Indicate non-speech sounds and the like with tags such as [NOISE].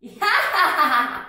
E [LAUGHS]